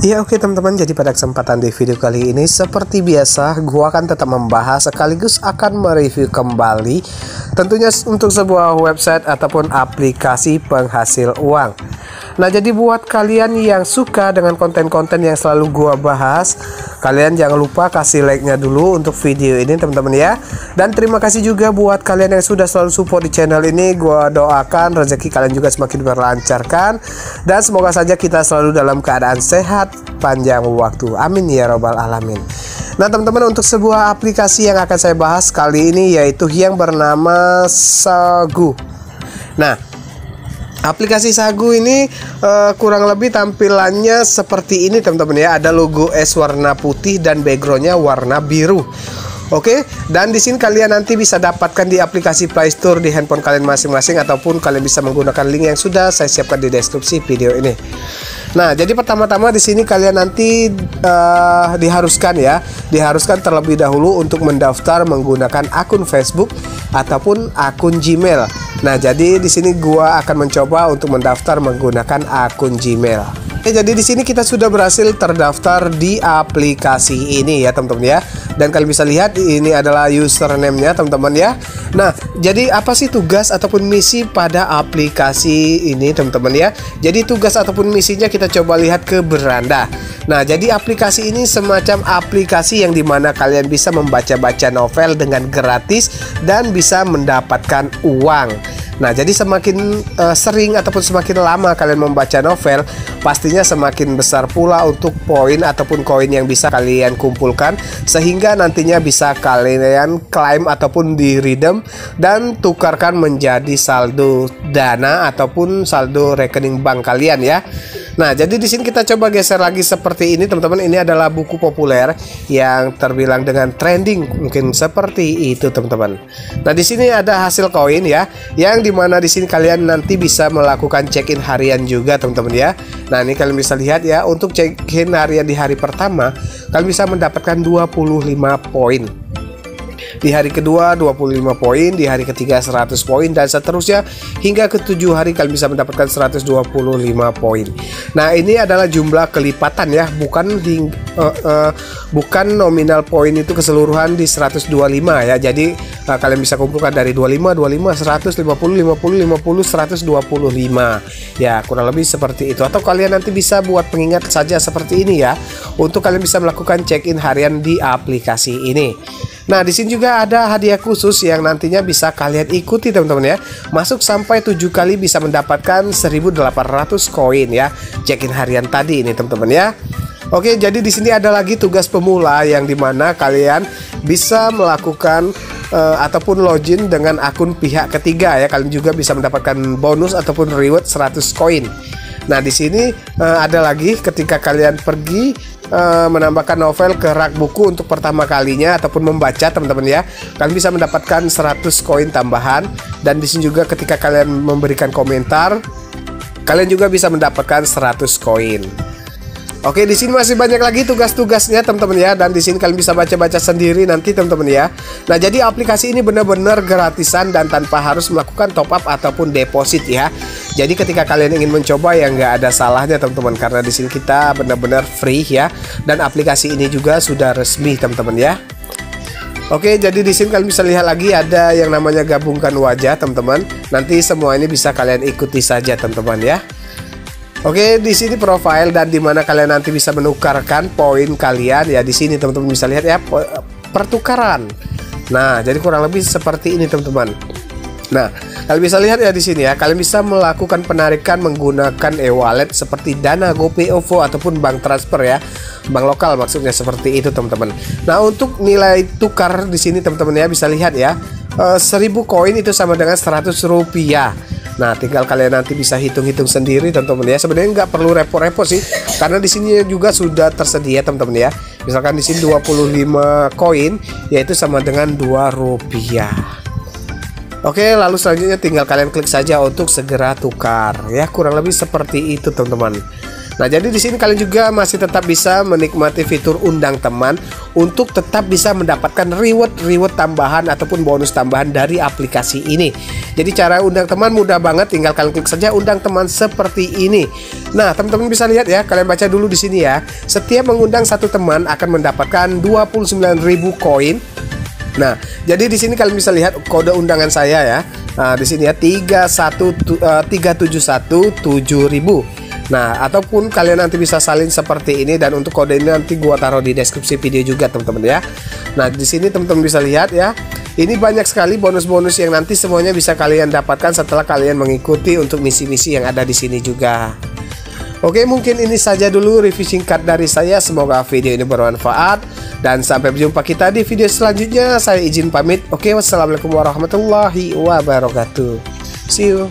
Ya oke teman-teman. Jadi pada kesempatan di video kali ini seperti biasa gua akan tetap membahas sekaligus akan mereview kembali tentunya untuk sebuah website ataupun aplikasi penghasil uang Nah jadi buat kalian yang suka dengan konten-konten yang selalu gua bahas Kalian jangan lupa kasih like-nya dulu untuk video ini teman-teman ya. Dan terima kasih juga buat kalian yang sudah selalu support di channel ini. Gua doakan rezeki kalian juga semakin berlancarkan. Dan semoga saja kita selalu dalam keadaan sehat panjang waktu. Amin ya robbal alamin. Nah teman-teman untuk sebuah aplikasi yang akan saya bahas kali ini yaitu yang bernama Sagu. Nah Aplikasi Sagu ini uh, kurang lebih tampilannya seperti ini teman-teman ya. Ada logo S warna putih dan backgroundnya warna biru. Oke, dan di sini kalian nanti bisa dapatkan di aplikasi Play Store di handphone kalian masing-masing ataupun kalian bisa menggunakan link yang sudah saya siapkan di deskripsi video ini. Nah, jadi pertama-tama di sini kalian nanti uh, diharuskan ya, diharuskan terlebih dahulu untuk mendaftar menggunakan akun Facebook ataupun akun Gmail. Nah, jadi di sini gua akan mencoba untuk mendaftar menggunakan akun Gmail. Oke, jadi di sini kita sudah berhasil terdaftar di aplikasi ini ya, teman-teman ya. Dan kalian bisa lihat ini adalah username-nya, teman-teman ya. Nah, jadi apa sih tugas ataupun misi pada aplikasi ini, teman-teman ya? Jadi tugas ataupun misinya kita coba lihat ke beranda. Nah, jadi aplikasi ini semacam aplikasi yang di mana kalian bisa membaca-baca novel dengan gratis dan bisa mendapatkan uang. Nah, jadi semakin uh, sering ataupun semakin lama kalian membaca novel, pastinya semakin besar pula untuk poin ataupun koin yang bisa kalian kumpulkan sehingga nantinya bisa kalian klaim ataupun di redeem dan tukarkan menjadi saldo dana ataupun saldo rekening bank kalian ya. Nah, jadi di sini kita coba geser lagi seperti ini, teman-teman. Ini adalah buku populer yang terbilang dengan trending, mungkin seperti itu, teman-teman. Nah, di sini ada hasil koin ya, yang di mana di sini kalian nanti bisa melakukan check-in harian juga, teman-teman ya. Nah, ini kalian bisa lihat ya, untuk check-in harian di hari pertama, kalian bisa mendapatkan 25 poin di hari kedua 25 poin, di hari ketiga 100 poin dan seterusnya hingga ke tujuh hari kalian bisa mendapatkan 125 poin. Nah, ini adalah jumlah kelipatan ya, bukan uh, uh, bukan nominal poin itu keseluruhan di 125 ya. Jadi uh, kalian bisa kumpulkan dari 25, 25, 100, 50, 50, 50, 125. Ya, kurang lebih seperti itu. Atau kalian nanti bisa buat pengingat saja seperti ini ya, untuk kalian bisa melakukan check-in harian di aplikasi ini. Nah, di sini juga ada hadiah khusus yang nantinya bisa kalian ikuti teman-teman ya. Masuk sampai 7 kali bisa mendapatkan 1800 koin ya. Check-in harian tadi ini teman-teman ya. Oke, jadi di sini ada lagi tugas pemula yang di mana kalian bisa melakukan uh, ataupun login dengan akun pihak ketiga ya. Kalian juga bisa mendapatkan bonus ataupun reward 100 koin. Nah, di sini uh, ada lagi ketika kalian pergi uh, menambahkan novel ke rak buku untuk pertama kalinya ataupun membaca teman-teman ya kalian bisa mendapatkan 100 koin tambahan dan di sini juga ketika kalian memberikan komentar kalian juga bisa mendapatkan 100 koin Oke, di sini masih banyak lagi tugas-tugasnya teman-teman ya dan di sini kalian bisa baca-baca sendiri nanti teman-teman ya. Nah, jadi aplikasi ini benar-benar gratisan dan tanpa harus melakukan top up ataupun deposit ya. Jadi ketika kalian ingin mencoba ya nggak ada salahnya teman-teman karena di sini kita benar-benar free ya dan aplikasi ini juga sudah resmi teman-teman ya. Oke, jadi di sini kalian bisa lihat lagi ada yang namanya gabungkan wajah, teman-teman. Nanti semua ini bisa kalian ikuti saja, teman-teman ya. Oke, di sini profile dan di mana kalian nanti bisa menukarkan poin kalian ya di sini teman-teman bisa lihat ya pertukaran. Nah, jadi kurang lebih seperti ini teman-teman. Nah, kalian bisa lihat ya di sini ya, kalian bisa melakukan penarikan menggunakan e-wallet seperti Dana, GoPay, OVO ataupun bank transfer ya. Bank lokal maksudnya seperti itu teman-teman. Nah, untuk nilai tukar di sini teman-teman ya bisa lihat ya. 1000 eh, koin itu sama dengan 100 rupiah. Nah, tinggal kalian nanti bisa hitung-hitung sendiri teman-teman ya. Sebenarnya nggak perlu repot-repot sih, karena di sini juga sudah tersedia teman-teman ya. Misalkan di sini 25 koin, yaitu sama dengan 2 rupiah. Oke, lalu selanjutnya tinggal kalian klik saja untuk segera tukar. Ya, kurang lebih seperti itu teman-teman. Nah, jadi di sini kalian juga masih tetap bisa menikmati fitur undang teman untuk tetap bisa mendapatkan reward-reward tambahan ataupun bonus tambahan dari aplikasi ini. Jadi cara undang teman mudah banget, tinggal kalian klik saja undang teman seperti ini. Nah, teman-teman bisa lihat ya, kalian baca dulu di sini ya. Setiap mengundang satu teman akan mendapatkan 29.000 koin Nah, jadi di sini kalian bisa lihat kode undangan saya ya. Nah, di sini ya 31 371 7000. Nah, ataupun kalian nanti bisa salin seperti ini dan untuk kode ini nanti gua taruh di deskripsi video juga, teman-teman ya. Nah, di sini teman-teman bisa lihat ya. Ini banyak sekali bonus-bonus yang nanti semuanya bisa kalian dapatkan setelah kalian mengikuti untuk misi-misi yang ada di sini juga. Oke, mungkin ini saja dulu review singkat dari saya. Semoga video ini bermanfaat. Dan sampai berjumpa kita di video selanjutnya. Saya izin pamit. Oke, wassalamualaikum warahmatullahi wabarakatuh. See you.